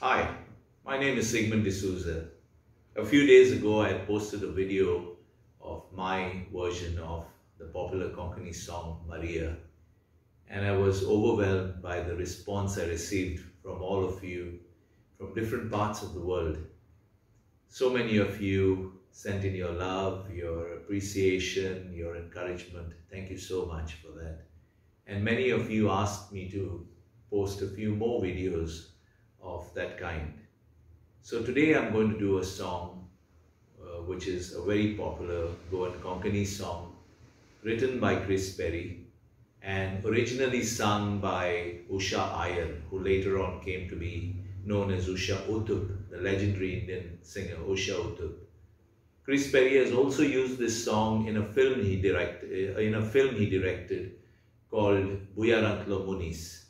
Hi, my name is Sigmund D'Souza. A few days ago, I posted a video of my version of the popular Konkani song Maria, and I was overwhelmed by the response I received from all of you from different parts of the world. So many of you sent in your love, your appreciation, your encouragement. Thank you so much for that. And many of you asked me to post a few more videos of that kind. So today I'm going to do a song uh, which is a very popular Goan Konkani song written by Chris Perry and originally sung by Usha Iyer who later on came to be known as Usha Uttup, the legendary Indian singer Usha Uttup. Chris Perry has also used this song in a film he directed, uh, in a film he directed called Buyarantlo Munis.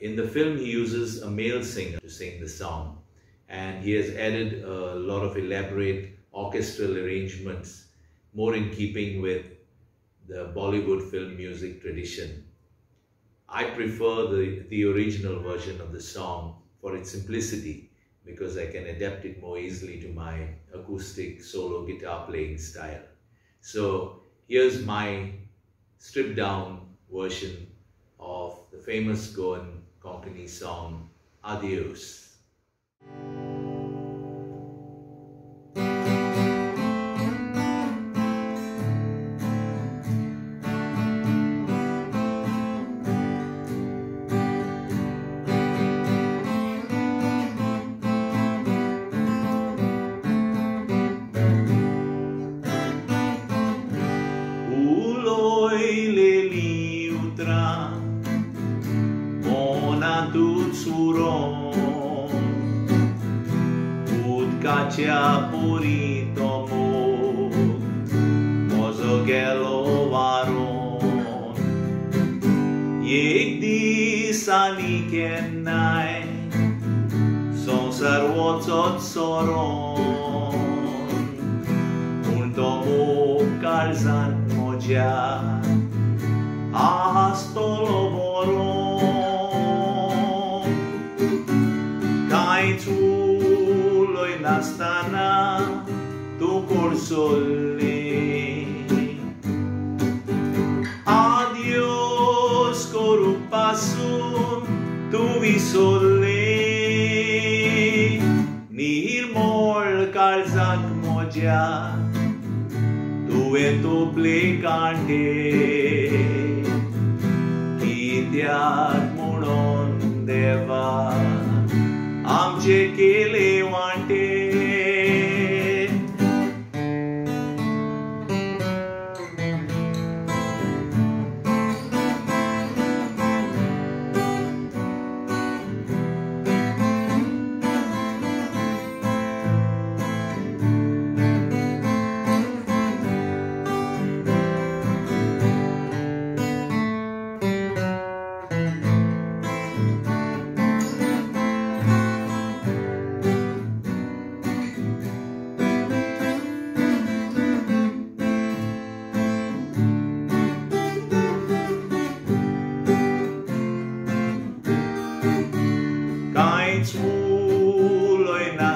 In the film, he uses a male singer to sing the song, and he has added a lot of elaborate orchestral arrangements, more in keeping with the Bollywood film music tradition. I prefer the, the original version of the song for its simplicity because I can adapt it more easily to my acoustic solo guitar playing style. So here's my stripped down version of the famous Goan Konkani song Adeus. Kacia purito mo Mozogelo varon Yek di sani kenai Son sarwotsot soron. Unto mo kalzan moja tu corsole Adios corupasum tu visole Nirmol calzac moja tu et obligante Kitiat munon deva आमचे केले वाटे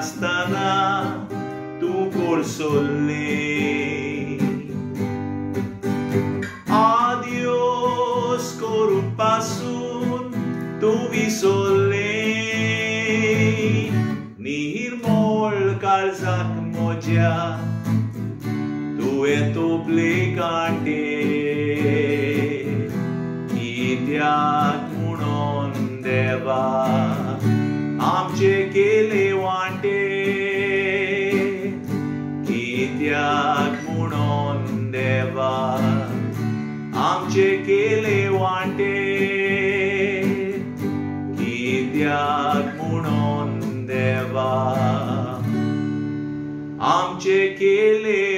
Suloi nastana tu col sole Adios corupassun tu visole Nihirmol calzac moja tu et obligante Itiat munon deva आमचे केले आमचे केले वांटे कित्याक म्हणून देवा आमचे केले